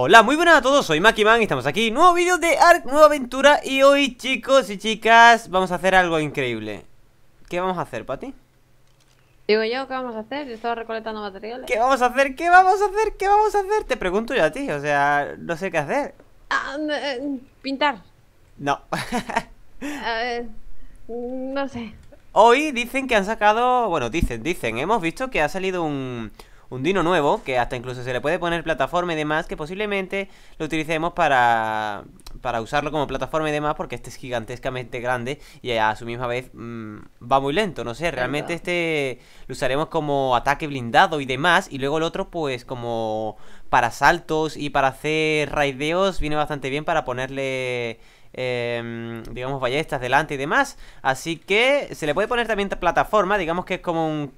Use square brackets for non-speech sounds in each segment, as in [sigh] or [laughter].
Hola, muy buenas a todos, soy Makiman y estamos aquí, nuevo vídeo de ARK, nueva aventura Y hoy, chicos y chicas, vamos a hacer algo increíble ¿Qué vamos a hacer, Pati? Digo yo, ¿qué vamos a hacer? Yo estaba recolectando materiales ¿Qué vamos a hacer? ¿Qué vamos a hacer? ¿Qué vamos a hacer? Te pregunto yo a ti, o sea, no sé qué hacer ah, eh, Pintar No eh, No sé Hoy dicen que han sacado, bueno, dicen, dicen, hemos visto que ha salido un un dino nuevo, que hasta incluso se le puede poner plataforma y demás, que posiblemente lo utilicemos para, para usarlo como plataforma y demás, porque este es gigantescamente grande y a su misma vez mm, va muy lento, no sé, realmente este lo usaremos como ataque blindado y demás, y luego el otro pues como para saltos y para hacer raideos viene bastante bien para ponerle... Eh, digamos, ballestas delante y demás. Así que se le puede poner también plataforma, digamos que es como un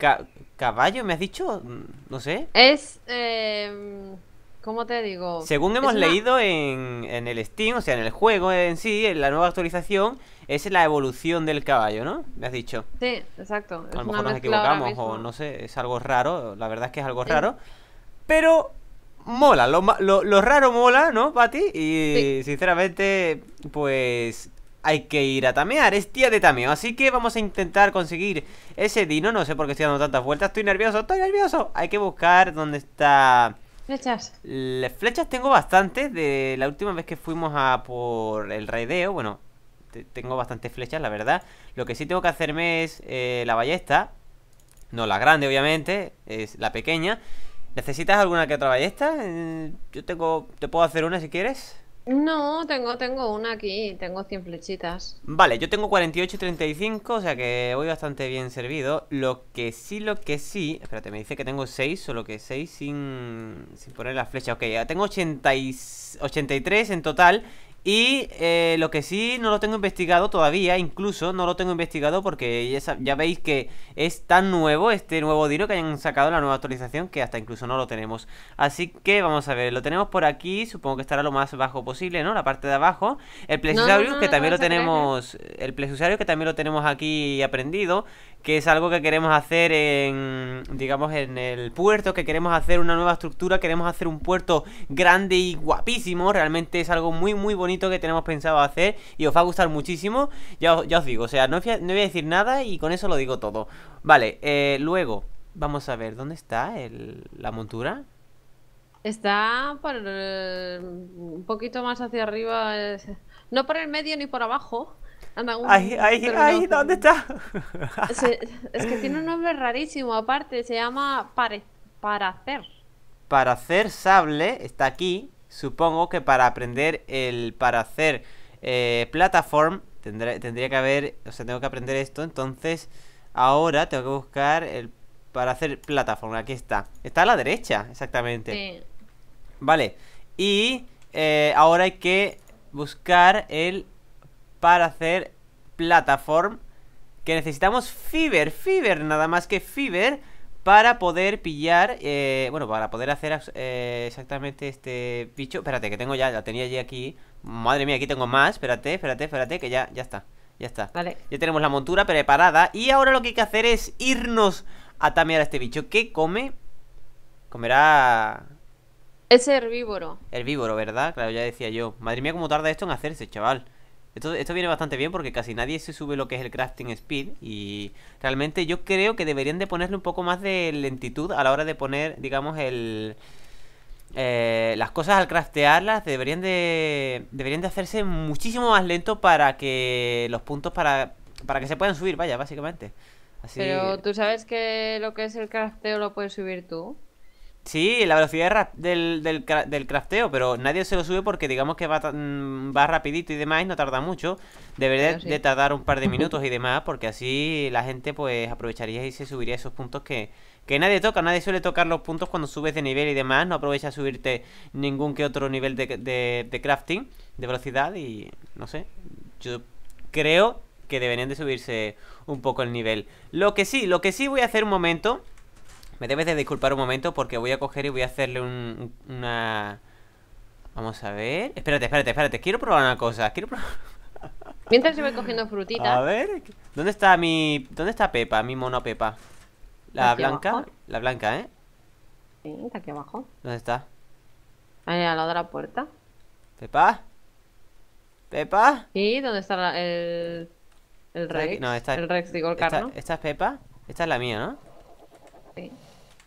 caballo, ¿me has dicho? No sé. Es... Eh, ¿Cómo te digo? Según hemos leído en, en, el Steam, o sea, en el juego en sí, en la nueva actualización, es la evolución del caballo, ¿no? Me has dicho. Sí, exacto. a lo mejor nos equivocamos o no sé, es algo raro, la verdad es que es algo raro. Pero mola, lo, lo, raro mola, ¿no, Pati? Y sinceramente, pues hay que ir a tamear, es día de tameo Así que vamos a intentar conseguir ese dino. No sé por qué estoy dando tantas vueltas, estoy nervioso, estoy nervioso. Hay que buscar dónde está... Flechas. Las flechas tengo bastantes De la última vez que fuimos a por el raideo Bueno, tengo bastantes flechas, la verdad. Lo que sí tengo que hacerme es eh, la ballesta No la grande, obviamente Es la pequeña. ¿Necesitas alguna que otra ballesta? Eh, yo tengo... Te puedo hacer una si quieres no, tengo, tengo una aquí, tengo 100 flechitas. Vale, yo tengo 48 y 35, o sea que voy bastante bien servido. Lo que sí, lo que sí... Espérate, me dice que tengo 6, solo que 6 sin, sin poner la flecha. Ok, ya tengo 80 y, 83 en total y eh, lo que sí no lo tengo investigado todavía, incluso no lo tengo investigado porque ya, veis que es tan nuevo este nuevo dino que hayan sacado la nueva actualización que hasta incluso no lo tenemos. Así que vamos a ver, lo tenemos por aquí, supongo que estará lo más bajo posible, ¿no? La parte de abajo. El Plesiosaurus que también lo tenemos, el Plesiosaurus que también lo tenemos aquí aprendido, que es algo que queremos hacer en, digamos, en el puerto, que queremos hacer una nueva estructura, queremos hacer un puerto grande y guapísimo, realmente es algo muy muy bonito que tenemos pensado hacer y os va a gustar muchísimo. Ya, os digo, o sea, no, voy a decir nada y con eso lo digo todo. Vale, eh, luego, vamos a ver, ¿dónde está la montura? Está por un poquito más hacia arriba, no por el medio ni por abajo. Anda, ahí, ahí, ¿dónde está? es que tiene un nombre rarísimo, aparte, se llama pare, para hacer. Para hacer sable, está aquí, Supongo que para aprender el... Para hacer eh, plataform tendría que haber... O sea, tengo que aprender esto Entonces, ahora tengo que buscar el... Para hacer plataforma, aquí está Está a la derecha, exactamente sí. Vale, y eh, ahora hay que buscar el... Para hacer plataform Que necesitamos Fiber, Fiber, nada más que Fiber para poder pillar, eh, bueno, para poder hacer eh, exactamente este bicho. Espérate, que tengo ya, la tenía ya aquí. Madre mía, aquí tengo más, espérate, espérate, espérate, que ya, ya está Ya está, vale. ya tenemos la montura preparada Y ahora lo que hay que hacer es irnos a tamear a este bicho. ¿Qué come? Comerá... Es herbívoro. Herbívoro, ¿verdad? Claro, ya decía yo. Madre mía, cómo tarda esto en hacerse, chaval esto, esto, viene bastante bien porque casi nadie se sube lo que es el crafting speed y realmente yo creo que deberían de ponerle un poco más de lentitud a la hora de poner, digamos, el... Eh, las cosas al craftearlas deberían de deberían de hacerse muchísimo más lento para que los puntos para, para que se puedan subir, vaya, básicamente. Pero tú sabes que lo que es el crafteo lo puedes subir tú. Sí, la velocidad del, del, del, crafteo, pero nadie se lo sube porque digamos que va, mm, va rapidito y demás, no tarda mucho. Debería de tardar un par de minutos y demás, porque así la gente pues aprovecharía y se subiría esos puntos que, que nadie toca. Nadie suele tocar los puntos cuando subes de nivel y demás, no aprovecha subirte ningún que otro nivel de, de, de crafting, de velocidad y no sé. Yo creo que deberían de subirse un poco el nivel. Lo que sí, lo que sí voy a hacer un momento me debes de disculpar un momento porque voy a coger y voy a hacerle un, una... Vamos a ver... Espérate, espérate, espérate. Quiero probar una cosa. Quiero probar... Mientras se voy cogiendo frutitas. A ver... ¿Dónde está mi... ¿Dónde está Pepa? Mi mono Pepa. La blanca. La blanca, ¿eh? Sí, está aquí abajo. ¿Dónde está? Ahí al lado de la puerta. ¿Pepa? ¿Pepa? ¿Y dónde está la- el, el Rex? no, esta- el Rex, digo, el ¿Esta, carno. esta es Pepa? Esta es la mía, ¿no? Sí.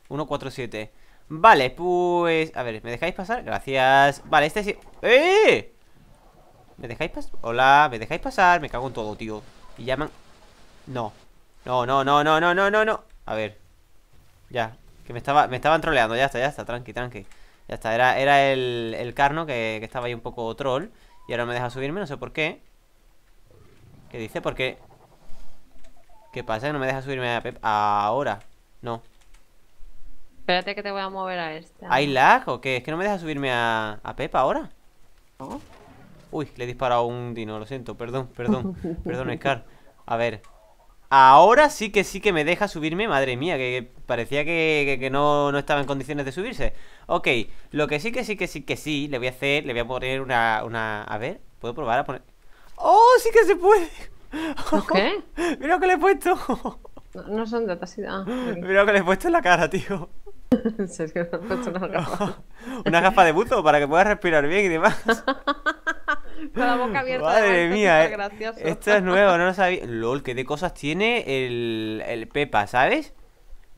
147 Vale, pues... A ver, ¿me dejáis pasar? Gracias. Vale, este sí... ¡Eh! ¿Me dejáis pasar? Hola, ¿me dejáis pasar? Me cago en todo, tío. Y llaman... No. No, no, no, no, no, no, no, no. A ver. Ya Que me estaba me estaban troleando. Ya está, ya está. Tranqui, tranqui. Ya está. Era, era el, el carno que, que estaba ahí un poco troll. Y ahora me deja subirme No sé por qué. ¿Qué dice? ¿Por qué? ¿Qué pasa? No me deja subirme a Pep Ahora. No Espérate que te voy a mover a este. ¿Hay lag o qué? Es que no me deja subirme a, a Pepa ahora. ¿No? Uy, le he disparado a un dino, lo siento, perdón, perdón, [laughs] perdón, Scar. A ver. Ahora sí que sí que me deja subirme, madre mía, que, que parecía que, que- que no, no estaba en condiciones de subirse. Ok, lo que sí que sí que sí que sí, le voy a hacer, le voy a poner una, una... A ver, ¿puedo probar a poner...? ¡Oh, sí que se puede! ¿Qué? [laughs] Mira lo que le he puesto. No, no son de así. Ah, aquí. Mira lo que le he puesto en la cara, tío. [laughs] en serio, me he puesto unas [laughs] gafas. Una gafa de buzo para que puedas respirar bien y demás. [laughs] Con la boca abierta. Madre mía, eh. esto es nuevo, no lo sabía. LOL, qué de cosas tiene el, el Pepa, ¿sabes?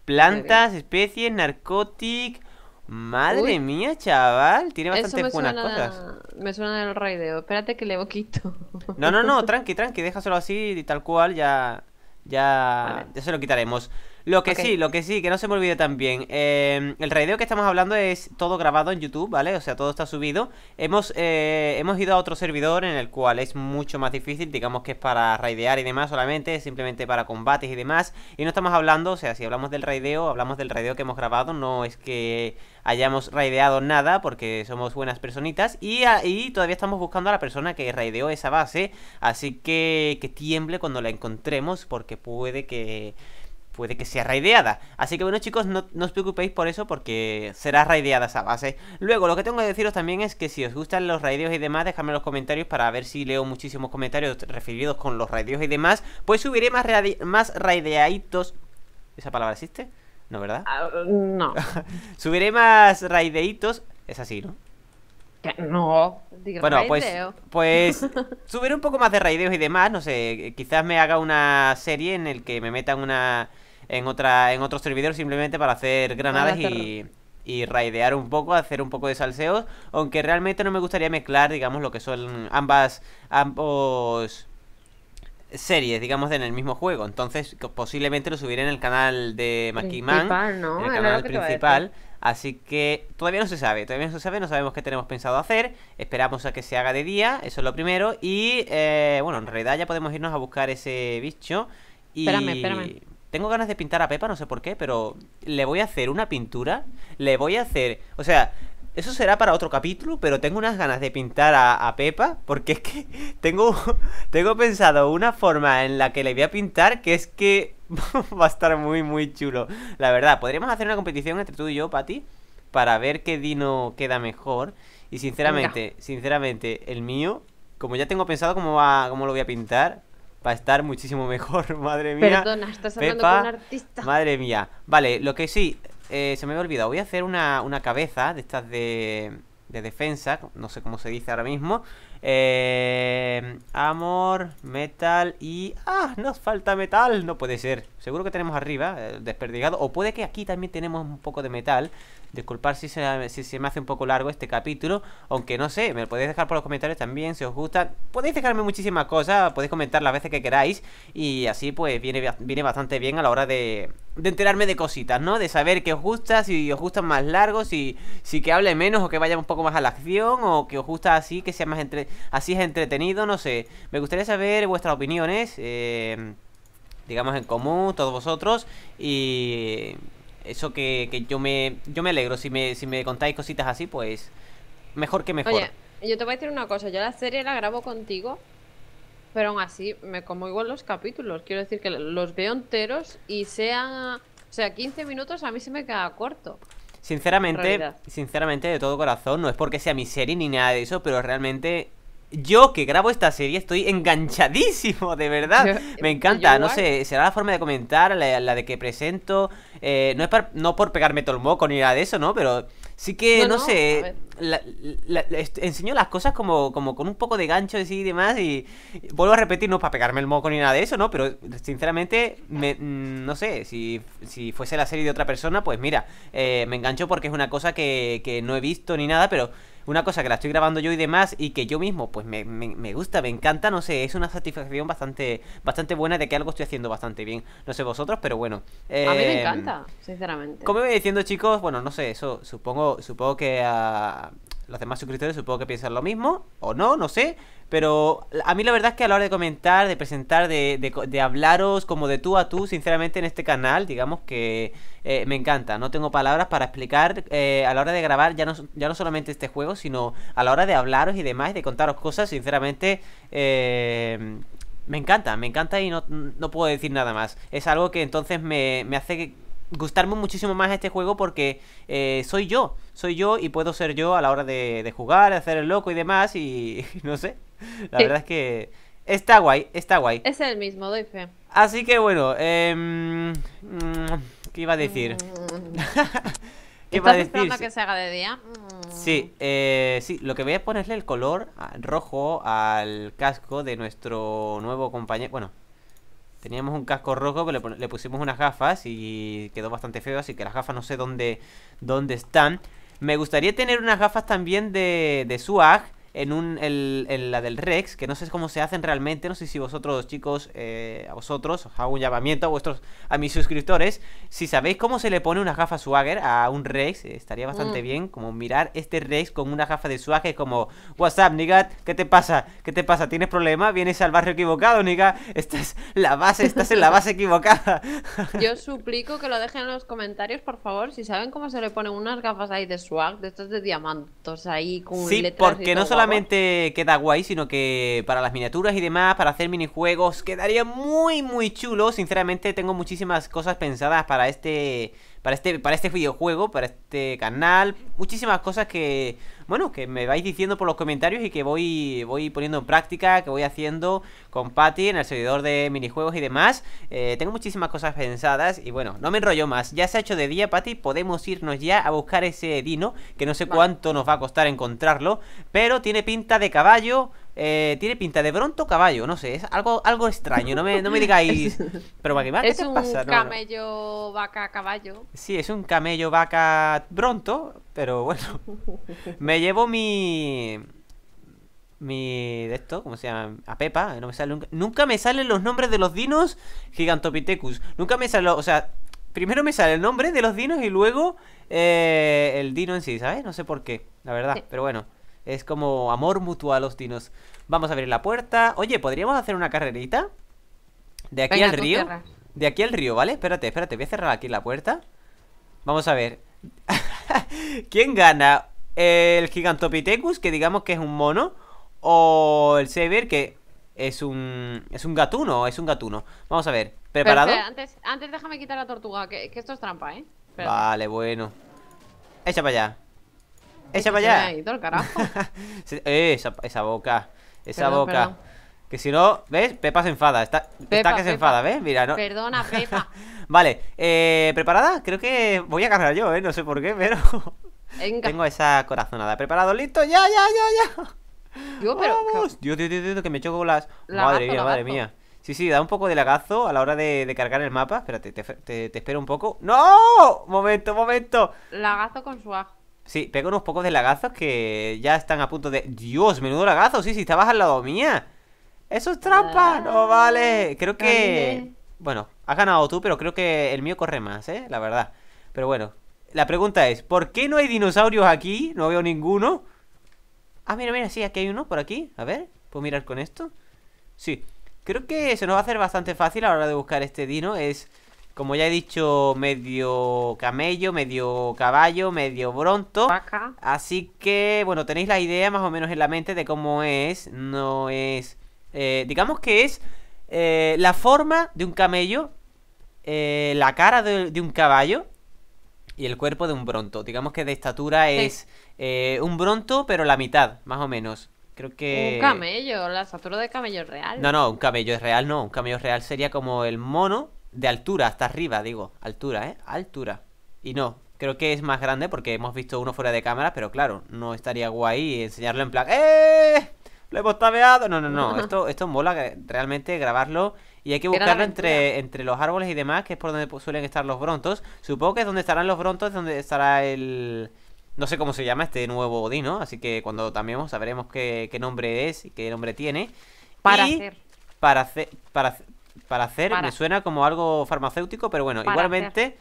Plantas, especies, narcotic. Madre Uy. mía, chaval. Tiene bastantes me buenas suena, cosas. me suena del raideo. Espérate que le quito. No, no, no, tranqui, tranqui, déjaselo así y tal cual, ya. Ya, Vale. ya se lo quitaremos. Lo que sí, lo que sí, que no se me olvide también. eh, el raideo que estamos hablando es todo grabado en YouTube, ¿vale? O sea, todo está subido. Hemos, eh, hemos ido a otro servidor en el cual es mucho más difícil, digamos que es para raidear y demás solamente, es simplemente para combates y demás. Y no estamos hablando, o sea, si hablamos del raideo, hablamos del raideo que hemos grabado, no es que hayamos raideado nada, porque somos buenas personitas. Y, a- y todavía estamos buscando a la persona que raideó esa base, así que que tiemble cuando la encontremos, porque puede que puede que sea raideada. Así que bueno chicos, no, no os preocupéis por eso porque será raideada esa base. Luego, lo que tengo que deciros también es que si os gustan los raideos y demás, dejadme en los comentarios para ver si leo muchísimos comentarios referidos con los raideos y demás. Pues subiré más, más raideaditos. ¿Esa palabra existe? No, ¿verdad? Ah, no. [laughs] Subiré más raideitos. Es así, ¿no? No. Digo, Bueno, pues, raideo. pues [laughs] subiré un poco más de raideos y demás, no sé, quizás me haga una serie en el que me metan una en otra en otro servidor simplemente para hacer granadas y y raidear un poco, hacer un poco de salseos, aunque realmente no me gustaría mezclar, digamos, lo que son ambas ambos series, digamos, en el mismo juego. Entonces, posiblemente lo subiré en el canal de Makiman, ¿no? en el canal principal. Así que todavía no se sabe, todavía no se sabe, no sabemos qué tenemos pensado hacer. Esperamos a que se haga de día, eso es lo primero. Y eh, bueno, en realidad ya podemos irnos a buscar ese bicho. Y Espérame, espérame. Tengo ganas de pintar a Pepa, no sé por qué, pero le voy a hacer una pintura. Le voy a hacer, o sea, eso será para otro capítulo, pero tengo unas ganas de pintar a, a Pepa porque es que [laughs] tengo, tengo pensado una forma en la que le voy a pintar que es que [laughs] va a estar muy, muy chulo. La verdad, podríamos hacer una competición entre tú y yo, Pati, para ver qué dino queda mejor. Y sinceramente, sinceramente, el mío, como ya tengo pensado cómo va, cómo lo voy a pintar, va a estar muchísimo mejor, [laughs] madre mía. Perdona, estás hablando Pepa, con un artista. Madre mía. Vale, lo que sí, eh, se me había olvidado. Voy a hacer una, una cabeza de estas de, de defensa. No sé cómo se dice ahora mismo. Eh, amor, metal y... ¡Ah! Nos falta metal. No puede ser. Seguro que tenemos arriba, eh, desperdigado. O puede que aquí también tenemos un poco de metal. Disculpar si se, si se me hace un poco largo este capítulo. Aunque no sé, me lo podéis dejar por los comentarios también si os gusta. Podéis dejarme muchísimas cosas, podéis comentar las veces que queráis. Y así pues viene, viene bastante bien a la hora de, de enterarme de cositas, ¿no? De saber qué os gusta, si os gustan más largos, si, si que hable menos o que vaya un poco más a la acción. O que os gusta así, que sea más entre, así es entretenido, no sé. Me gustaría saber vuestras opiniones. Eh, digamos en común, todos vosotros. Y eso que, que yo me yo me alegro. Si me, si me contáis cositas así, pues mejor que mejor. Oye, yo te voy a decir una cosa. Yo la serie la grabo contigo, pero aún así me como igual los capítulos. Quiero decir que los veo enteros y sean. O sea, 15 minutos a mí se me queda corto. Sinceramente, sinceramente, de todo corazón, no es porque sea mi serie ni nada de eso, pero realmente yo que grabo esta serie estoy enganchadísimo, de verdad. Me encanta, no sé, será la forma de comentar, la, la de que presento. eh, no es par- no por pegarme todo el moco ni nada de eso, ¿no? Pero Sí que, No, no, sé, la- la- enseño las cosas como, como con un poco de gancho así y demás y, y vuelvo a repetir, no para pegarme el moco ni nada de eso, ¿no? Pero sinceramente, me, mm, no sé, si, si fuese la serie de otra persona, pues mira, eh, me engancho porque es una cosa que, que no he visto ni nada, pero una cosa que la estoy grabando yo y demás y que yo mismo, pues me, me, me gusta, me encanta, no sé, es una satisfacción bastante, bastante buena de que algo estoy haciendo bastante bien. No sé vosotros, pero bueno. A mí me em, encanta, sinceramente. como iba diciendo, chicos, bueno, no sé, eso supongo, supongo que a los demás suscriptores supongo que piensan lo mismo, o no, no sé. Pero a mí la verdad es que a la hora de comentar, de presentar, de, de, hablaros como de tú a tú, sinceramente en este canal, digamos que eh, me encanta. No tengo palabras para explicar eh, a la hora de grabar ya no, ya no solamente este juego, sino a la hora de hablaros y demás, de contaros cosas, sinceramente... eh, me encanta, me encanta y no, no puedo decir nada más. Es algo que entonces me, me hace gustarme muchísimo más este juego porque eh, soy yo, soy yo y puedo ser yo a la hora de, de jugar, de hacer el loco y demás y [laughs] no sé. La Sí. verdad es que está guay, está guay. Es el mismo, doy fe. Así que bueno, em, mm, ¿qué iba a decir? [laughs] ¿Qué iba a ¿Estás esperando decir? que se haga de día? Mm. Sí, eh, sí, lo que voy a ponerle el color rojo al casco de nuestro nuevo compañero. Bueno, teníamos un casco rojo, pero le, pusimos unas gafas y quedó bastante feo, así que las gafas no sé dónde, dónde están. Me gustaría tener unas gafas también de, de Swag en, un, el- en la del Rex, que no sé cómo se hacen realmente, no sé si vosotros chicos, eh, a vosotros, os hago un llamamiento a vuestros, a mis suscriptores, si sabéis cómo se le pone unas gafas Swagger a un Rex, eh, estaría bastante Mm. bien, como mirar este Rex con una gafa de Swagger como, what's up, nigga, ¿qué te pasa? ¿Qué te pasa? ¿Tienes problemas? ¿Vienes al barrio equivocado, nigga? Esta es la base, estás en la base equivocada. [laughs] Yo suplico que lo dejen en los comentarios, por favor, si saben cómo se le ponen unas gafas ahí de swag, de estos de diamantos ahí con Sí, letras y porque no todo solamente queda guay, sino que para las miniaturas y demás, para hacer minijuegos, quedaría muy, muy chulo. Sinceramente, tengo muchísimas cosas pensadas para este, para este, para este videojuego, para este canal, muchísimas cosas que, bueno, que me vais diciendo por los comentarios y que voy, voy poniendo en práctica, que voy haciendo con Patty en el servidor de minijuegos y demás. Eh, tengo muchísimas cosas pensadas y bueno, no me enrollo más. Ya se ha hecho de día, Patty, podemos irnos ya a buscar ese dino, que no sé cuánto nos va a costar encontrarlo, pero tiene pinta de caballo. Eh, tiene pinta de bronto caballo, no sé, es algo, algo extraño, no me, no me digáis. [laughs] Pero ¿qué, ¿qué Es te un pasa? No, no. camello, vaca, caballo. Sí, es un camello vaca bronto, pero bueno. [laughs] Me llevo mi. Mi. de esto, ¿cómo se llama? A Pepa, no me sale nunca. Nunca me salen los nombres de los dinos Gigantopithecus. Nunca me sale. O sea, primero me sale el nombre de los dinos y luego eh, el dino en sí, ¿sabes? No sé por qué, la verdad. Sí. Pero bueno, es como amor mutuo a los dinos. Vamos a abrir la puerta. Oye, ¿podríamos hacer una carrerita? De aquí Venga, al río. De aquí al río, ¿vale? Espérate, espérate, voy a cerrar aquí la puerta. Vamos a ver. [laughs] ¿Quién gana? ¿El Gigantopithecus, que digamos que es un mono? ¿O el Sever, que es un. es un gatuno? Es un gatuno. Vamos a ver. Pero ¿Preparado? antes, antes déjame quitar la tortuga, que, que esto es trampa, ¿eh? Espérate. Vale, bueno. Echa para allá. Echa para se me ha allá. ido el carajo. [laughs] Se- eh, esa, esa boca. Esa Perdón, boca. perdón. Que si no, ¿ves? Pepa se enfada. Está, está Pepa, que se Pepa. enfada, ¿ves? Mira, no. Perdona, Pepa. [laughs] Vale, eh, ¿preparada? Creo que voy a cargar yo, ¿eh? No sé por qué, pero Venga. [laughs] tengo esa corazonada. ¿Preparado? ¿Listo? ¡Ya, ya, ya, ya! Yo, pero. ¡Vamos! Dios, Dios, Dios, Dios, que me choco con las... Lagazo, madre mía, madre mía. Sí, sí, da un poco de lagazo a la hora de, de cargar el mapa. Espérate, te, te- te espero un poco. ¡No! Momento, momento. Lagazo con swag. Sí, pego unos pocos de lagazos que ya están a punto de... Dios, menudo lagazo, sí, sí, estabas al lado mía. Eso es trampa, no vale. Creo que... Bueno, has ganado tú, pero creo que el mío corre más, ¿eh? La verdad. Pero bueno, la pregunta es, ¿por qué no hay dinosaurios aquí? No veo ninguno. Ah, mira, mira, sí, aquí hay uno por aquí. A ver, ¿puedo mirar con esto? Sí, creo que se nos va a hacer bastante fácil a la hora de buscar este dino. Es, como ya he dicho, medio camello, medio caballo, medio bronto. Vaca. Así que, bueno, tenéis la idea más o menos en la mente de cómo es. No es... eh, digamos que es eh, la forma de un camello, eh, la cara de, de un caballo y el cuerpo de un bronto. Digamos que de estatura es eh, un bronto, pero la mitad, más o menos. Creo que... Un camello, la estatura de camello real. No, no, un camello es real, no. Un camello real sería como el mono de altura, hasta arriba, digo. Altura, ¿eh? Altura. Y no, Creo que es más grande porque hemos visto uno fuera de cámara, pero claro, no estaría guay enseñarlo en plan ¡Eh! ¡Lo hemos tabeado! No, no, no, [laughs] esto, esto mola realmente grabarlo y hay que buscarlo entre, entre los árboles y demás, que es por donde suelen estar los brontos. Supongo que es donde estarán los brontos, donde estará el... No sé cómo se llama este nuevo Dino, así que cuando también sabremos qué, qué nombre es y qué nombre tiene. Para hacer. Para hacer... Para, para hacer, me suena como algo farmacéutico, pero bueno, igualmente...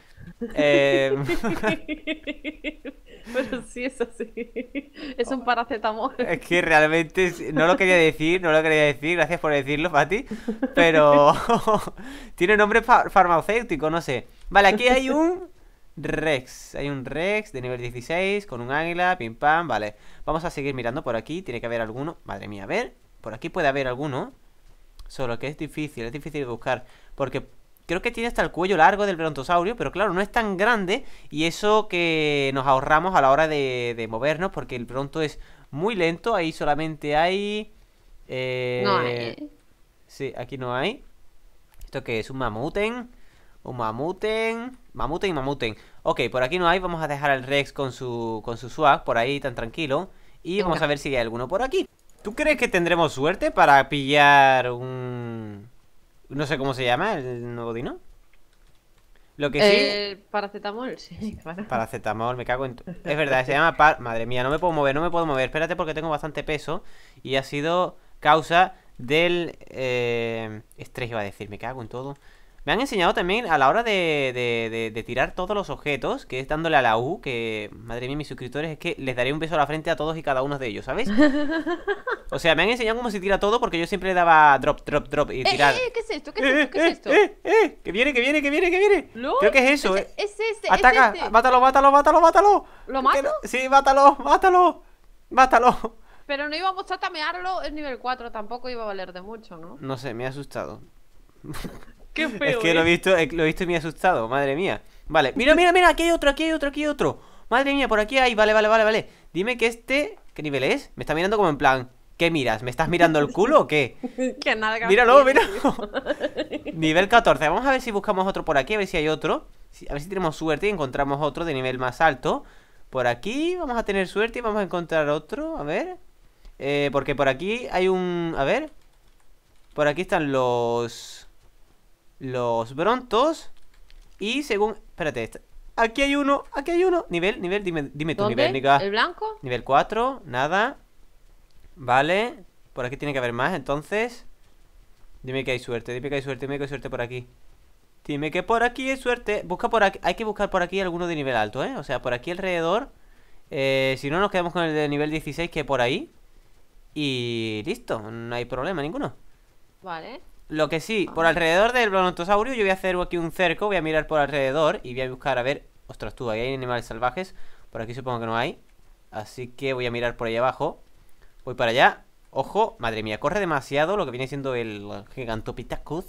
Eh... [laughs] Pero sí es así. Es un paracetamol. Es que realmente no lo quería decir, no lo quería decir, gracias por decirlo, Pati. Pero [laughs] tiene nombre farmacéutico, no sé. Vale, aquí hay un Rex. Hay un Rex de nivel 16 con un águila, pim pam, vale. Vamos a seguir mirando por aquí, tiene que haber alguno. Madre mía, a ver, por aquí puede haber alguno. Solo que es difícil, es difícil de buscar. Porque creo que tiene hasta el cuello largo del brontosaurio, pero claro, no es tan grande. Y eso que nos ahorramos a la hora de, movernos, porque el bronto es muy lento. Ahí solamente hay... Eh... No hay. Sí, aquí no hay. ¿Esto qué es? ¿Un mamuten? Un mamuten. Mamuten y mamuten. Ok, por aquí no hay. Vamos a dejar al Rex con su, con su swag por ahí tan tranquilo. Y vamos a ver si hay alguno por aquí. ¿Tú crees que tendremos suerte para pillar un... No sé cómo se llama el nuevo dino? Lo que sí... El paracetamol, sí, [laughs] Paracetamol, me cago en... Es verdad, se llama par... Madre mía, no me puedo mover, no me puedo mover. Espérate porque tengo bastante peso y ha sido causa del... Eh... Estrés iba a decir, me cago en todo. Me han enseñado también a la hora de, de, tirar todos los objetos, que es dándole a la U, que, madre mía, mis suscriptores, es que les daré un beso a la frente a todos y cada uno de ellos, ¿sabes? [laughs] o sea, me han enseñado cómo se tira todo porque yo siempre le daba drop, drop, drop y eh, tirar. Eh, eh, ¿Qué es esto? ¿Qué es esto? ¿Qué es esto? Eh, eh, que viene, que viene, que viene, que viene. Creo que es eso, eh. Es este, Ataca, es este. mátalo, mátalo, mátalo, mátalo. ¿Lo mato? Sí, mátalo, mátalo. Mátalo. Pero no íbamos a tamearlo, es nivel 4, tampoco iba a valer de mucho, ¿no? No sé, me ha asustado. Es que lo he ¿eh? visto, lo he visto y me ha asustado, madre mía. Vale, mira, mira, mira, aquí hay otro, aquí hay otro, aquí hay otro. Madre mía, por aquí hay, vale, vale, vale, vale. Dime que este, ¿qué nivel es? Me está mirando como en plan, ¿qué miras? ¿Me estás mirando el culo o qué? [laughs] que nada, Míralo, míralo. [laughs] nivel 14, vamos a ver si buscamos otro por aquí, a ver si hay otro. A ver si tenemos suerte y encontramos otro de nivel más alto. Por aquí vamos a tener suerte y vamos a encontrar otro, a ver. Eh, porque por aquí hay un... A ver. Por aquí están los los brontos. Y según... Espérate, aquí hay uno, aquí hay uno. Nivel, nivel, dime, dime tu nivel, Nika. ¿El blanco? Nivel 4, nada. Vale. Por aquí tiene que haber más, entonces. Dime que hay suerte, dime que hay suerte, dime que hay suerte por aquí. Dime que por aquí hay suerte. Busca por aquí, hay que buscar por aquí alguno de nivel alto, ¿eh? O sea, por aquí alrededor. Eh, si no, nos quedamos con el de nivel 16 que por ahí. Y listo, no hay problema ninguno. Vale. Lo que sí, por alrededor del brontosaurio yo voy a hacer aquí un cerco, voy a mirar por alrededor y voy a buscar a ver... Ostras, tú, ahí hay animales salvajes. Por aquí supongo que no hay. Así que voy a mirar por ahí abajo. Voy para allá. Ojo, madre mía, corre demasiado lo que viene siendo el Gigantopithecus.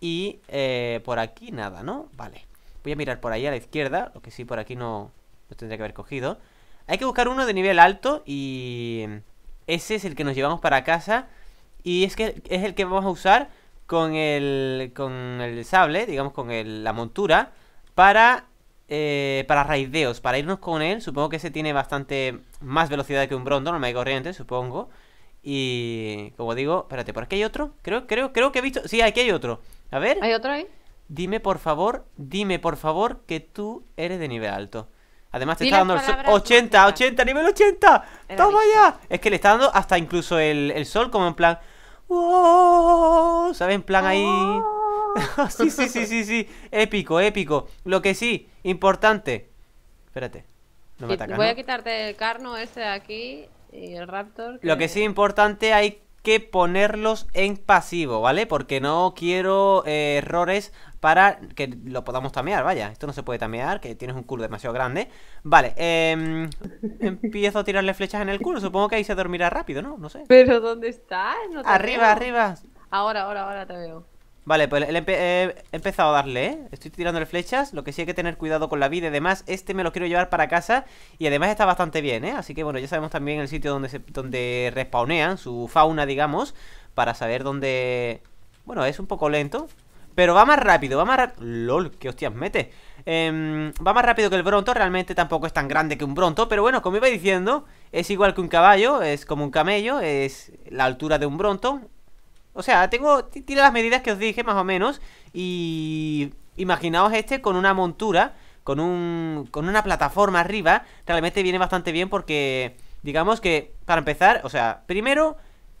Y eh, por aquí nada, ¿no? Vale. Voy a mirar por ahí a la izquierda. Lo que sí, por aquí no, no tendría que haber cogido. Hay que buscar uno de nivel alto y... Ese es el que nos llevamos para casa. Y es que es el que vamos a usar con el, con el sable, digamos con el, la montura, para, eh, para raideos, para irnos con él. Supongo que ese tiene bastante más velocidad que un Bronto, no me hay corriente, supongo. Y como digo, espérate, ¿por aquí hay otro? Creo, creo, creo que he visto... Sí, aquí hay otro. A ver. ¿Hay otro ahí? Dime por favor, dime por favor que tú eres de nivel alto. Además te está dando el sol. 80, 80, nivel 80. Toma ya. Es que le está dando hasta incluso el, el sol como en plan... ¡Oh! ¿Sabes? En plan ahí. [laughs] Sí, sí, sí, sí, sí. Épico, épico. Lo que sí, importante. Espérate. No me Voy a quitarte el carno este de aquí y el raptor. Lo que sí, importante, hay que ponerlos en pasivo, ¿vale? Porque no quiero eh, errores para que lo podamos tamear, vaya. Esto no se puede tamear, que tienes un culo demasiado grande. Vale, eh, [laughs] empiezo a tirarle flechas en el culo. Supongo que ahí se dormirá rápido, ¿no? No sé. ¿Pero dónde está? arriba, arriba. Ahora, ahora, ahora te veo. Vale, pues he empezado a darle, ¿eh? Estoy tirándole flechas, lo que sí hay que tener cuidado con la vida y. Este me lo quiero llevar para casa y además está bastante bien, ¿eh? Así que bueno, ya sabemos también el sitio donde, se, donde respawnean su fauna, digamos, para saber dónde... Bueno, es un poco lento, Pero va más rápido, va más rápido. LOL, qué hostias mete. Em, va más rápido que el Bronto, realmente tampoco es tan grande que un Bronto. Pero bueno, como iba diciendo, es igual que un caballo, es como un camello, es la altura de un Bronto. O sea, tengo. Tiene las medidas que os dije, más o menos. Y. Imaginaos este con una montura. Con un. Con una plataforma arriba. Realmente viene bastante bien porque. Digamos que. Para empezar, o sea, primero.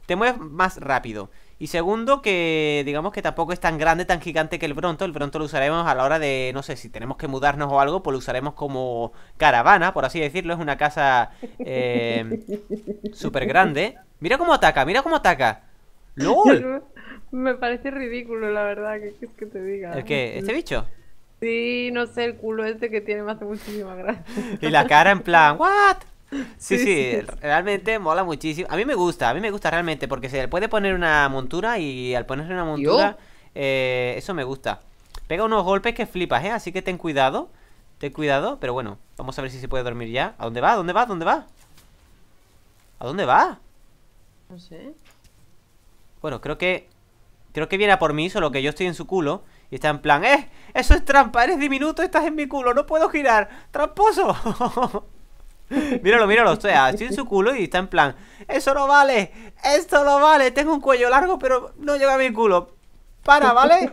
Te mueves más rápido. Y segundo, que digamos que tampoco es tan grande, tan gigante que el Bronto. El Bronto lo usaremos a la hora de, no sé, si tenemos que mudarnos o algo, pues lo usaremos como caravana, por así decirlo. Es una casa eh, [laughs] súper grande. Mira cómo ataca, mira cómo ataca. ¡Lol! [laughs] Me parece ridículo, la verdad, que es que te diga. ¿El qué? ¿Este bicho? Sí, no sé, el culo este que tiene me hace muchísima gracia. Y la cara en plan, ¿what? Sí, sí, realmente mola muchísimo. A mí me gusta, a mí me gusta realmente, porque se le puede poner una montura y al ponerle una montura, eh, eso me gusta. Pega unos golpes que flipas, ¿eh? Así que ten cuidado, ten cuidado, pero bueno, vamos a ver si se puede dormir ya. ¿A dónde va? ¿A dónde va? ¿A dónde va? ¿A dónde va? No sé. Bueno, creo que... Creo que viene a por mí, solo que yo estoy en su culo Y está en plan, ¡eh! Eso es trampa, eres diminuto, estás en mi culo, no puedo girar ¡Tramposo! [laughs] míralo, míralo, estoy, estoy en su culo y está en plan ¡Eso no vale! ¡Esto no vale! Tengo un cuello largo, pero no llega a mi culo ¡Para, ¿vale?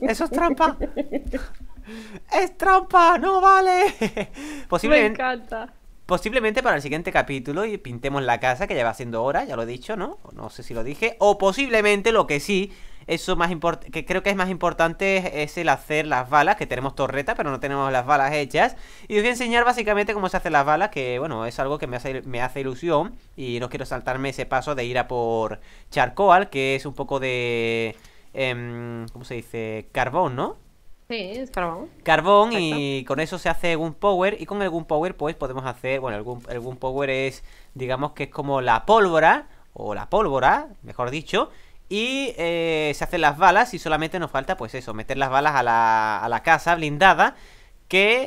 Eso es trampa [laughs] ¡Es trampa! ¡No vale! Posiblemente... Me encanta Posiblemente para el siguiente capítulo y pintemos la casa, que ya va siendo hora, ya lo he dicho, ¿no? No sé si lo dije. O posiblemente lo que sí, eso más que creo que es más importante es el hacer las balas, que tenemos torreta, pero no tenemos las balas hechas. Y os voy a enseñar básicamente cómo se hacen las balas, que bueno, es algo que me hace, me hace ilusión. Y no quiero saltarme ese paso de ir a por charcoal, que es un poco de... Eh, ¿Cómo se dice? Carbón, ¿no? Sí, es carbón. Carbón y con eso se hace Gunpower y con el Gunpower pues podemos hacer, bueno, el, Gunpower es, digamos que es como la pólvora, o la pólvora, mejor dicho, y eh, se hacen las balas y solamente nos falta pues eso, meter las balas a la, a la casa blindada, que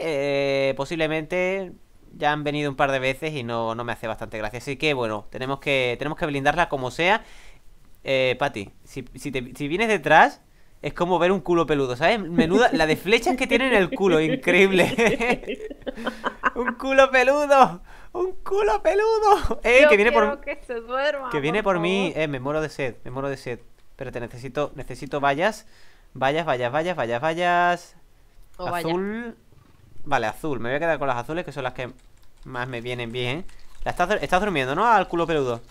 eh, posiblemente ya han venido un par de veces y no, no me hace bastante gracia. Así que bueno, tenemos que, tenemos que blindarla como sea. Eh, Pati, si, si, si vienes detrás es como ver un culo peludo, ¿sabes? Menuda, la de flechas que tiene en el culo, increíble. [laughs] un culo peludo, un culo peludo. Eh, que viene por que, se duerma, que viene por, mí, eh, me muero de sed, me muero de sed. Espérate, necesito, necesito vallas, vallas, vallas, vallas, vallas, vallas. azul. Vale, azul. Me voy a quedar con las azules que son las que más me vienen bien. La estás, estás durmiendo, ¿no? Al culo peludo.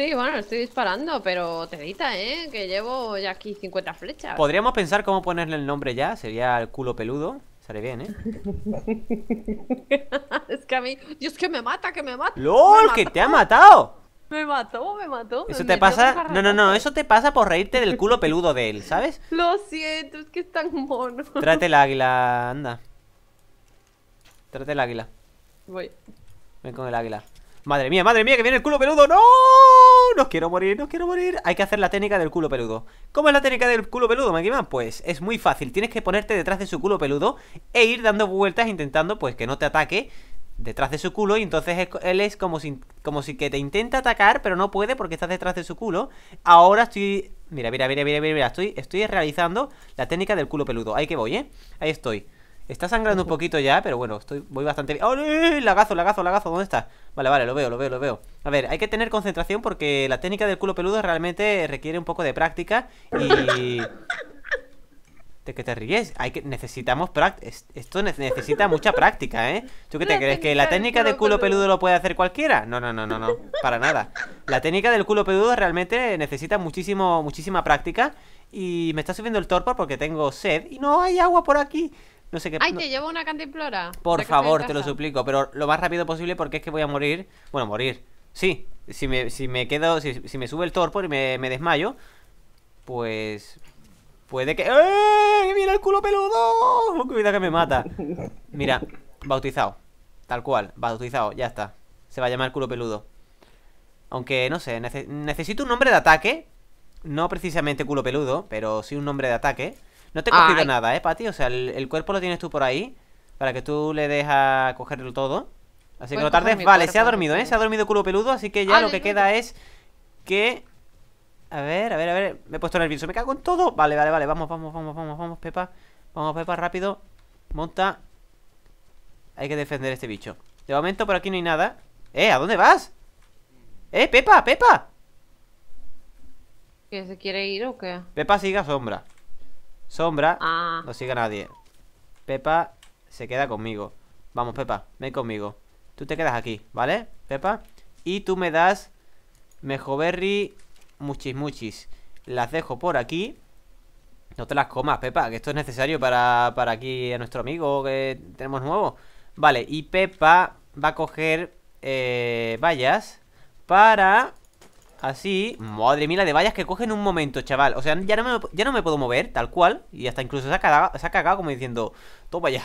Sí, bueno, estoy disparando, pero te edita, ¿eh? Que llevo ya aquí 50 flechas. Podríamos pensar cómo ponerle el nombre ya. Sería el culo peludo. Sale bien, ¿eh? [laughs] es que a mí... Dios, que me mata, que me mata. ¡Lol! ¡Que te ha matado! Me mató, me mató. Eso te pasa... No, no, no. Eso te pasa por reírte del culo peludo de él, ¿sabes? [laughs] Lo siento, es que es tan mono. [laughs] Tráete el águila, anda. Tráete el águila. Voy. Ven con el águila. Madre mía, madre mía, que viene el culo peludo. ¡No! No quiero morir, no quiero morir. Hay que hacer la técnica del culo peludo. ¿Cómo es la técnica del culo peludo, Mankiman? Pues es muy fácil. Tienes que ponerte detrás de su culo peludo E ir dando vueltas intentando, pues, que no te ataque Detrás de su culo. Y entonces él es como si, como si que te intenta atacar Pero no puede porque estás detrás de su culo. Ahora estoy... Mira, mira, mira, mira, mira Estoy, estoy realizando la técnica del culo peludo. Ahí que voy, ¿eh? Ahí estoy Está sangrando un poquito ya, pero bueno, estoy voy bastante bien. ¡Oh, lagazo, lagazo, lagazo! ¿Dónde está? Vale, vale, lo veo, lo veo, lo veo. A ver, hay que tener concentración porque la técnica del culo peludo realmente requiere un poco de práctica y... [laughs] ¿De qué te ríes? Hay que... Necesitamos práctica. Esto necesita mucha práctica, ¿eh? ¿Tú qué te crees? ¿Que la técnica del culo peludo lo puede hacer cualquiera? No, no, no, no, no. Para nada. La técnica del culo peludo realmente necesita muchísimo, muchísima práctica y me está subiendo el torpor porque tengo sed y no hay agua por aquí. No sé qué. Ay, te llevo una cantimplora. Por favor, te lo suplico, pero lo más rápido posible porque es que voy a morir. Bueno, morir. Sí, si me, si me quedo, si, me sube el torpor y me, desmayo, pues puede que. ¡Eh! ¡Mira el culo peludo! Cuidado que me mata. Mira, bautizado. Tal cual, bautizado, ya está. Se va a llamar culo peludo. Aunque, no sé, necesito un nombre de ataque. No precisamente culo peludo, pero sí un nombre de ataque. No te he cogido nada, ¿eh, Pati? O sea, el, cuerpo lo tienes tú por ahí Para que tú le dejas cogerlo todo Así que no tardes Vale, se ha dormido, ¿eh? Se ha dormido culo peludo Así que ya lo que queda es Que A ver, a ver, a ver. Me he puesto nervioso. Me cago en todo. Vale, vale, vale. Vamos, vamos, vamos, vamos, vamos, Pepa. Vamos, Pepa, rápido. Monta. Hay que defender este bicho. De momento por aquí no hay nada. ¿Eh? ¿A dónde vas? ¡Eh, Pepa, Pepa! ¿Que se quiere ir o qué? Pepa siga Sombra. Sombra Ah. no siga nadie. Pepa se queda conmigo. Vamos, Pepa, ven conmigo. Tú te quedas aquí, ¿vale? Pepa. Y tú me das Mejoberry muchis muchis. Las dejo por aquí. No te las comas, Pepa, que esto es necesario para, para aquí a nuestro amigo que tenemos nuevo. Vale, y Pepa va a coger eh, vallas para... Así, madre mía, la de vallas que coge en un momento, chaval. O sea, ya no, me, ya no me puedo mover, tal cual. Y hasta incluso se ha cagado, se ha cagado como diciendo Toma ya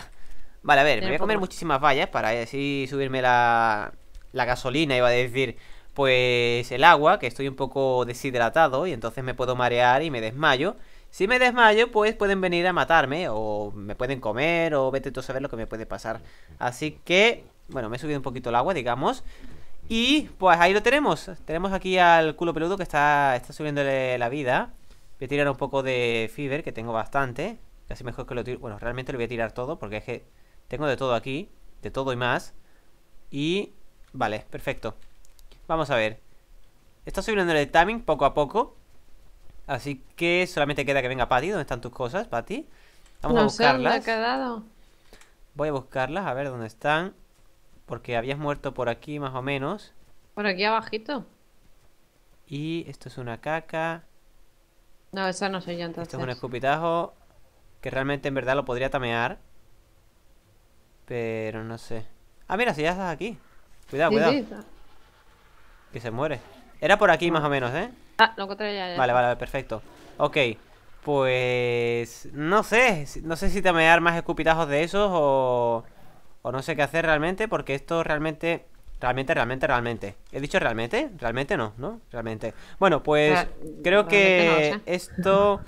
Vale, a ver, me voy a comer muchísimas vallas Para así subirme la, la gasolina Iba a decir, pues el agua Que estoy un poco deshidratado Y entonces me puedo marear y me desmayo. Si me desmayo, pues pueden venir a matarme O me pueden comer O vete tú a saber lo que me puede pasar. Así que, bueno, me he subido un poquito el agua, digamos y pues ahí lo tenemos. Tenemos aquí al culo peludo que está, está subiéndole la vida. Voy a tirar un poco de Fever, que tengo bastante. Casi mejor que lo tiro. Bueno, realmente lo voy a tirar todo, porque es que tengo de todo aquí. De todo y más. Y... Vale, perfecto. Vamos a ver. Está subiéndole el timing poco a poco. Así que solamente queda que venga Patty. ¿Dónde están tus cosas, Patty? Vamos a no sé dónde buscarlas. he quedado. Voy a buscarlas, a ver dónde están. Porque habías muerto por aquí más o menos. Por aquí abajito. Y esto es una caca. No, esa no soy yo entonces. Esto es un escupitajo. Que realmente en verdad lo podría tamear. Pero no sé. Ah, mira, si ya estás aquí. Cuidado, Sí, cuidado. sí. Que se muere. Era por aquí más o menos, ¿eh? Ah, lo encontré ya, ya. Vale, vale, perfecto. Ok. Pues... No sé. No sé si tamear más escupitajos de esos o... O no sé qué hacer realmente. Porque esto realmente... Realmente, realmente, realmente. ¿He dicho realmente? Realmente no, ¿no? Realmente. Bueno, pues Real- creo que realmente no, o esto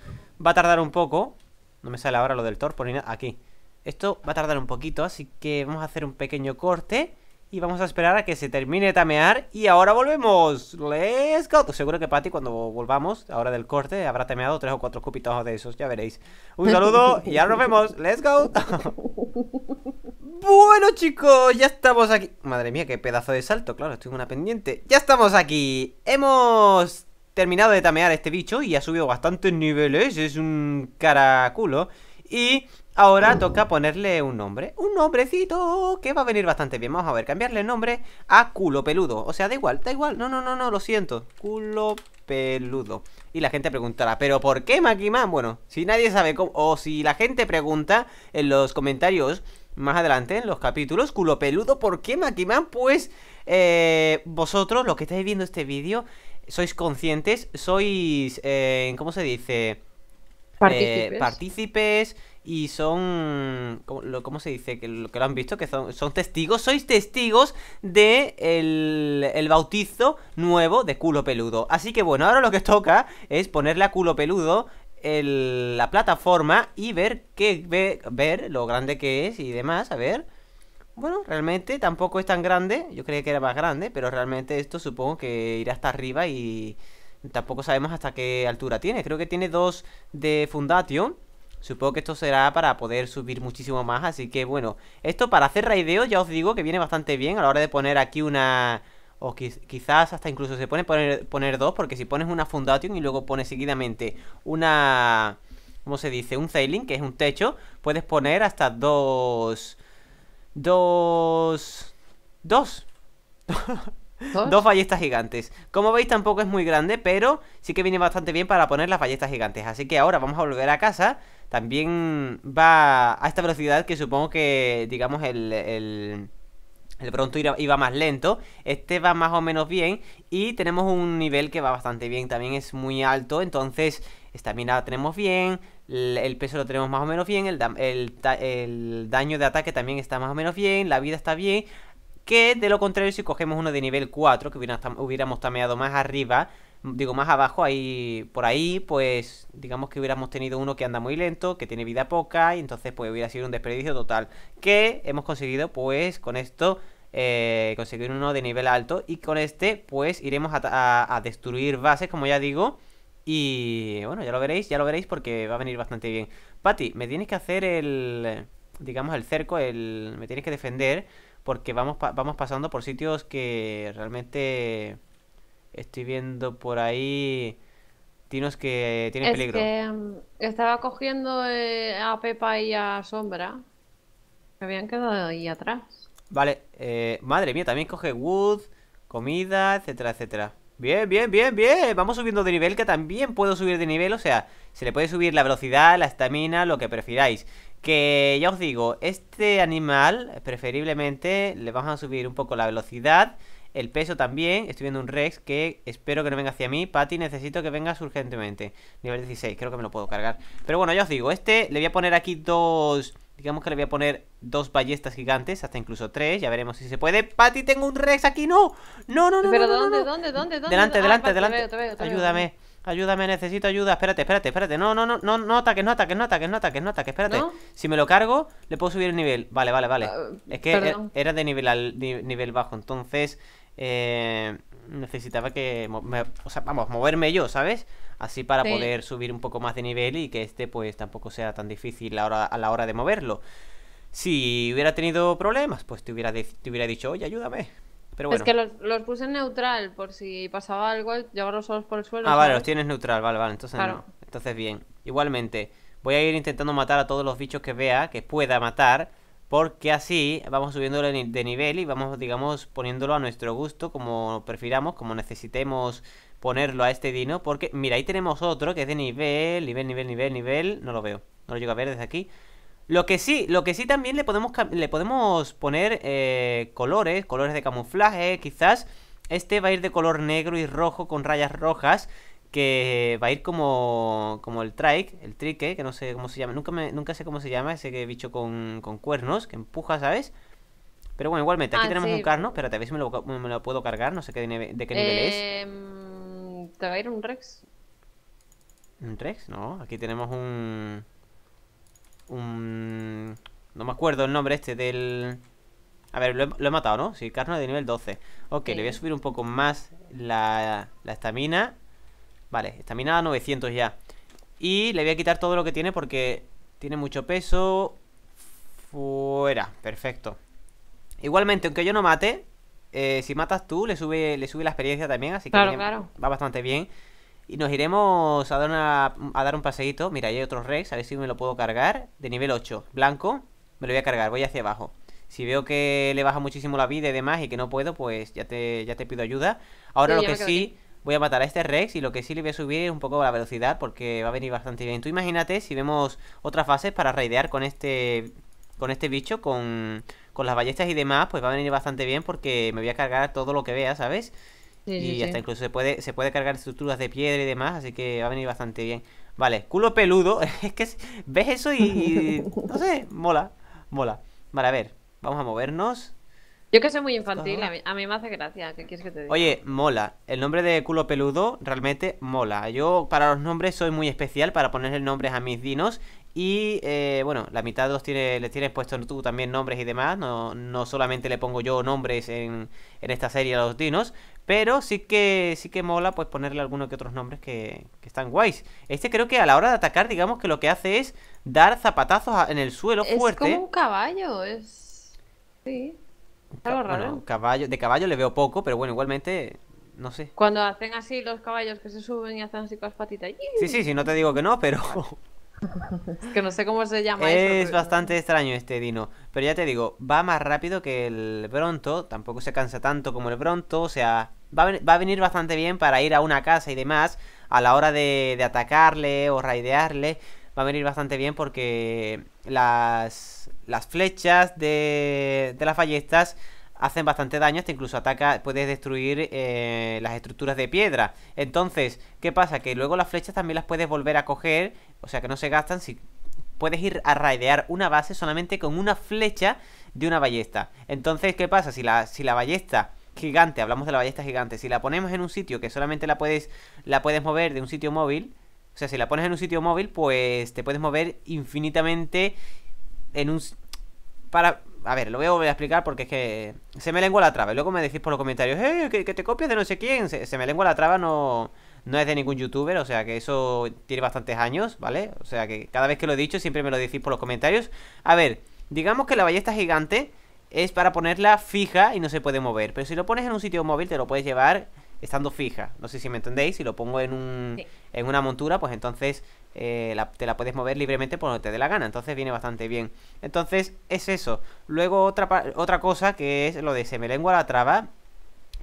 va a tardar un poco. No me sale ahora lo del torpo ni nada. Aquí. Esto va a tardar un poquito, así que vamos a hacer un pequeño corte. Y vamos a esperar a que se termine de tamear. Y ahora volvemos. ¡Let's go! Seguro que Patty, cuando volvamos, ahora del corte, habrá tameado tres o cuatro cupitos de esos. Ya veréis. Un saludo y ahora nos vemos. ¡Let's go! [laughs] Bueno chicos, ya estamos aquí. Madre mía, qué pedazo de salto, claro, estoy en una pendiente. Ya estamos aquí. Hemos terminado de tamear este bicho Y ha subido bastantes niveles Es un caraculo. Y ahora toca ponerle un nombre Un nombrecito que va a venir bastante bien. Vamos a ver, cambiarle el nombre a culo peludo. O sea, da igual, da igual, no, no, no, no, lo siento. Culo peludo. Y la gente preguntará, ¿pero por qué Makiman? Bueno, si nadie sabe cómo O si la gente pregunta en los comentarios más adelante en los capítulos, culo peludo, ¿por qué Makiman? Pues eh, vosotros, los que estáis viendo este vídeo, sois conscientes, sois, eh, ¿cómo se dice? Partícipes. Eh, partícipes y son, ¿cómo, lo- cómo se dice? Que lo, que lo han visto, que son, son testigos, sois testigos de el, el bautizo nuevo de culo peludo. Así que bueno, ahora lo que toca es ponerle a culo peludo la plataforma y ver qué ve- ver lo grande que es y demás, a ver. Bueno, realmente tampoco es tan grande, yo creía que era más grande, pero realmente esto supongo que irá hasta arriba y tampoco sabemos hasta qué altura tiene. Creo que tiene dos de Fundatio. Supongo que esto será para poder subir muchísimo más, así que bueno, esto para hacer raideos ya os digo que viene bastante bien a la hora de poner aquí una... O quiz- quizás hasta incluso se pone poner, poner dos, porque si pones una Fundation y luego pones seguidamente una... ¿Cómo se dice? Un Sailing, que es un techo, puedes poner hasta dos... Dos... Dos. ¿Dos? Dos ballestas gigantes. Como veis tampoco es muy grande, pero sí que viene bastante bien para poner las ballestas gigantes. Así que ahora vamos a volver a casa. También va a esta velocidad que supongo que, digamos, el... el... El pronto iba, más lento, este va más o menos bien y tenemos un nivel que va bastante bien, también es muy alto, entonces estamina la tenemos bien, el, peso lo tenemos más o menos bien, el, daño de ataque también está más o menos bien, la vida está bien, que de lo contrario si cogemos uno de nivel 4, que hubiera- hubiéramos tameado más arriba, digo más abajo, ahí por ahí, pues digamos que hubiéramos tenido uno que anda muy lento, que tiene vida poca, y entonces pues hubiera sido un desperdicio total. Que hemos conseguido pues con esto eh, conseguir uno de nivel alto, y con este pues iremos a, a destruir bases, como ya digo. Y bueno, ya lo veréis, ya lo veréis porque va a venir bastante bien. Pati, me tienes que hacer el, digamos, el cerco, el, me tienes que defender porque vamos, vamos pasando por sitios que realmente estoy viendo por ahí Dinos que tiene peligro. Que, mm, estaba cogiendo eh, a Pepa y a Sombra. Que habían quedado ahí atrás. Vale, eh, madre mía, también coge wood, comida, etcétera, etcétera. Bien, bien, bien, bien. Vamos subiendo de nivel, que también puedo subir de nivel. O sea, se le puede subir la velocidad, la estamina, lo que prefiráis. Que ya os digo, este animal, preferiblemente, le vamos a subir un poco la velocidad el peso también, estoy viendo un Rex que espero que no venga hacia mí Patty, necesito que vengas urgentemente Nivel 16, creo que me lo puedo cargar Pero bueno, ya os digo, este le voy a poner aquí dos... Digamos que le voy a poner dos ballestas gigantes Hasta incluso tres, ya veremos si se puede Patty, tengo un Rex aquí, no No, no, no, ¿Pero no, dónde, dónde, dónde, dónde? Delante, delante, delante Ayúdame Ayúdame, necesito ayuda. Espérate, espérate, espérate. No, no, no, no, no ataques, no ataques, no ataques, no ataques, no ataques. Espérate. Si me lo cargo, le puedo subir el nivel. Vale, vale, vale. Ah, es que era de nivel al nivel bajo. Entonces, eh, necesitaba que, o sea, vamos, moverme yo, ¿sabes? Así para poder subir un poco más de nivel y que este pues tampoco sea tan difícil a, hora, a la hora de moverlo. Si hubiera tenido problemas, pues te hubiera, te hubiera dicho, oye, ayúdame. Pero bueno. Es que los, los, puse en neutral por si pasaba algo, llevarlos solos por el suelo. Ah, vale, los tienes neutral, vale, vale, entonces no. Entonces bien. Igualmente, voy a ir intentando matar a todos los bichos que vea, que pueda matar porque así vamos subiendo de nivel y vamos, digamos, poniéndolo a nuestro gusto, como prefiramos, como necesitemos ponerlo a este dino. Porque, mira, ahí tenemos otro que es de nivel, nivel, nivel, nivel, nivel. No lo veo, no lo llego a ver desde aquí. Lo que sí, lo que sí también le podemos, le podemos poner eh, colores, colores de camuflaje, quizás. Este va a ir de color negro y rojo con rayas rojas que va a ir como, como el trike, el trique, que no sé cómo se llama, nunca, me, nunca sé cómo se llama ese bicho con, con cuernos, que empuja, ¿sabes? Pero bueno, igualmente, aquí ah, tenemos un carno, espérate, a ver si me lo, me lo puedo cargar, no sé qué de, qué nivel es. Em, ¿Te va a ir un Rex? ¿Un Rex? No, aquí tenemos un... Un... No me acuerdo el nombre este del... A ver, lo he, matado, ¿no? Sí, carno de nivel 12 Ok, le voy a subir un poco más la estamina Vale, estamina a 900 ya. Y le voy a quitar todo lo que tiene porque tiene mucho peso. Fuera, perfecto. Igualmente, aunque yo no mate eh, Si matas tú, le sube, le sube la experiencia también Así que va bastante bien. Y nos iremos a dar, a dar un paseíto. Mira, hay otros rex, a ver si me lo puedo cargar De nivel 8, blanco Me lo voy a cargar, voy hacia abajo. Si veo que le baja muchísimo la vida y demás y que no puedo, pues ya te, ya te pido ayuda. Ahora lo que sí, voy a matar a este Rex y lo que sí le voy a subir es un poco la velocidad porque va a venir bastante bien. Tú imagínate si vemos otras fases para raidear con este con este bicho, con, con las ballestas y demás, pues va a venir bastante bien porque me voy a cargar todo lo que vea, ¿sabes? y hasta incluso se puede, se puede cargar estructuras de piedra y demás, así que va a venir bastante bien. Vale, culo peludo, [laughs] es que ves eso y no sé, mola, mola. Vale, a ver, vamos a movernos. Yo que soy muy infantil, a mí, me hace gracia. ¿Qué quieres que te diga? Oye, mola. El nombre de culo peludo realmente mola. Yo para los nombres soy muy especial para ponerle nombres a mis dinos. Y eh, bueno, la mitad los tiene, le tienes puesto tú también nombres y demás. No, no solamente le pongo yo nombres en, en esta serie a los dinos. Pero sí que sí que mola pues ponerle algunos que otros nombres que, que, están guays. Este creo que a la hora de atacar, digamos que lo que hace es dar zapatazos en el suelo fuerte. Es como un caballo, es. Sí. Bueno, caballo, de caballo le veo poco, pero bueno, igualmente, no sé. Cuando hacen así los caballos que se suben y hacen así con las patitas. Sí, sí, sí, no te digo que no, pero... es que no sé cómo se llama Es bastante extraño este dino. Pero ya te digo, va más rápido que el Bronto. Tampoco se cansa tanto como el Bronto. O sea, va a, venir bastante bien para ir a una casa y demás. A la hora de, de atacarle o raidearle. Va a venir bastante bien porque las las flechas de, de las ballestas hacen bastante daño, hasta incluso ataca, puedes destruir eh, las estructuras de piedra. Entonces, ¿qué pasa? Que luego las flechas también las puedes volver a coger, o sea que no se gastan si puedes ir a raidear una base solamente con una flecha de una ballesta. Entonces, ¿qué pasa? Si la, si la ballesta gigante, hablamos de la ballesta gigante, si la ponemos en un sitio que solamente la puedes, la puedes mover de un sitio móvil, o sea, si la pones en un sitio móvil, pues te puedes mover infinitamente en un... Para... A ver, lo voy a volver a explicar porque es que se me lengua la traba. Y luego me decís por los comentarios, eh, que, te copias de no sé quién. Se, me lengua la traba, no, no es de ningún youtuber, o sea que eso tiene bastantes años, ¿vale? O sea que cada vez que lo he dicho siempre me lo decís por los comentarios. A ver, digamos que la ballesta gigante es para ponerla fija y no se puede mover. Pero si lo pones en un sitio móvil te lo puedes llevar estando fija. No sé si me entendéis. Si lo pongo en, un, en una montura, pues entonces eh, te la puedes mover libremente por donde te dé la gana. Entonces viene bastante bien. Entonces es eso. Luego otra, otra cosa que es lo de se me lengua la traba.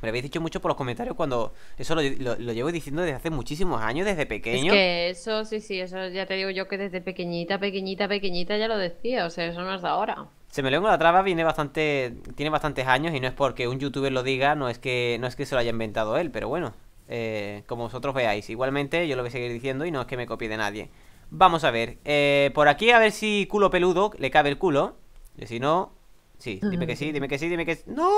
Me lo habéis dicho mucho por los comentarios cuando... Eso lo, lo, llevo diciendo desde hace muchísimos años, desde pequeño. Es que eso, sí, sí, eso ya te digo yo que desde pequeñita, pequeñita, pequeñita ya lo decía. O sea, eso no es de ahora. Se me lengua la traba viene bastante... Tiene bastantes años y no es porque un youtuber lo diga, no es que, no es que se lo haya inventado él, pero bueno. Eh, como vosotros veáis. Igualmente yo lo voy a seguir diciendo y no es que me copie de nadie. Vamos a ver. Eh, por aquí a ver si culo peludo le cabe el culo. Y si no... Sí, dime que sí, dime que sí, dime que sí. No,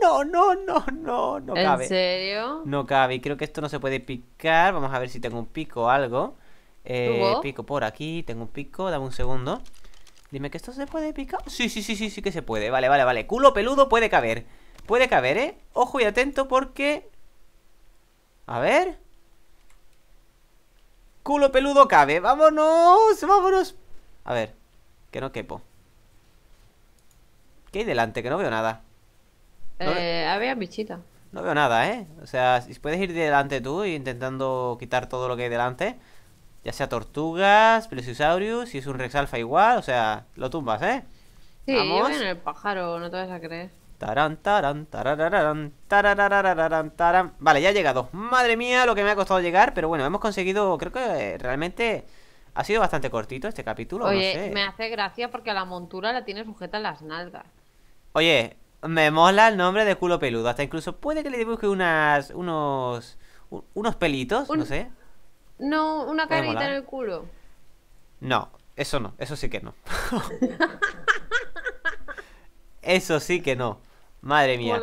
no, no, no, no, no cabe. ¿En serio? No cabe. Y creo que esto no se puede picar. Vamos a ver si tengo un pico o algo. Eh, pico por aquí, tengo un pico, dame un segundo. Dime que esto se puede picar. Sí, sí, sí, sí, sí que se puede. Vale, vale, vale. Culo peludo puede caber. Puede caber, ¿eh? Ojo y atento porque a ver. Culo peludo cabe. ¡Vámonos! ¡Vámonos! A ver. Que no quepo. ¿Qué hay delante? Que no veo nada. eh, había bichita. No veo nada, ¿eh? O sea, si puedes ir delante tú intentando quitar todo lo que hay delante. Ya sea tortugas, plesiosaurus, si es un rex alfa igual, o sea, lo tumbas, ¿eh? Sí, Vamos. yo en el pájaro, no te vas a creer. Taran, taran, Vale, ya ha llegado. Madre mía, lo que me ha costado llegar. Pero bueno, hemos conseguido. Creo que realmente ha sido bastante cortito este capítulo. Oye, me hace gracia porque la montura la tiene sujeta en las nalgas. Oye, me mola el nombre de culo peludo. Hasta incluso puede que le dibuje unas. unos. unos pelitos, no sé. No, una carita en el culo. No, eso no, eso sí que no. [laughs] Eso sí que no. Madre mía.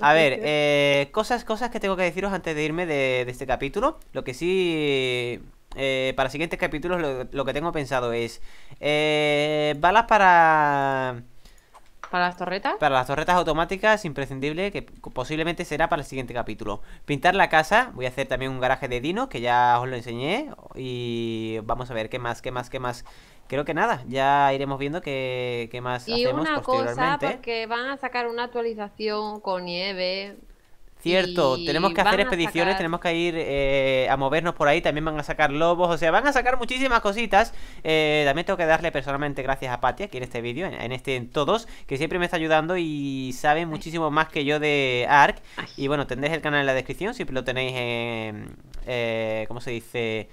A ver, [laughs] eh, cosas, cosas que tengo que deciros antes de irme de, este capítulo. Lo que sí, eh, para siguientes capítulos lo, que tengo pensado es eh, balas para... ¿Para las torretas? Para las torretas automáticas, imprescindible, que posiblemente será para el siguiente capítulo. Pintar la casa, voy a hacer también un garaje de Dino, que ya os lo enseñé. Y vamos a ver qué más, qué más, qué más creo que nada, ya iremos viendo qué, qué más y hacemos una cosa, porque van a sacar una actualización con nieve. Cierto, tenemos que hacer expediciones, tenemos que ir eh, a movernos por ahí, también van a sacar lobos, o sea, van a sacar muchísimas cositas. Eh, también tengo que darle personalmente gracias a Patti aquí en este vídeo, en, este en todos, que siempre me está ayudando y sabe muchísimo más que yo de ARK. Y bueno, tendréis el canal en la descripción, siempre lo tenéis en... Eh, ¿Cómo se dice?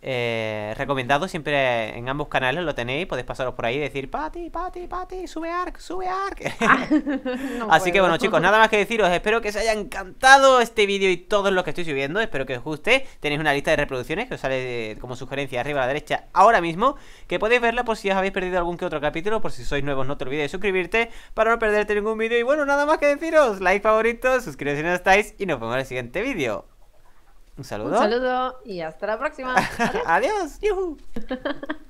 Eh, recomendado siempre en ambos canales lo tenéis podéis pasaros por ahí y decir Pati, Pati, Pati, sube Ark, sube Ark ah, [laughs] así que bueno chicos, nada más que deciros espero que os haya encantado este vídeo y todos los que estoy subiendo, espero que os guste. Tenéis una lista de reproducciones que os sale como sugerencia arriba a la derecha ahora mismo que podéis verla por si os habéis perdido algún que otro capítulo por si sois nuevos no te olvides de suscribirte para no perderte ningún vídeo. Y bueno, nada más que deciros like favorito, suscribiros si no estáis y nos vemos en el siguiente vídeo un saludo. Un saludo y hasta la próxima. [laughs] Adiós. Adiós. [laughs]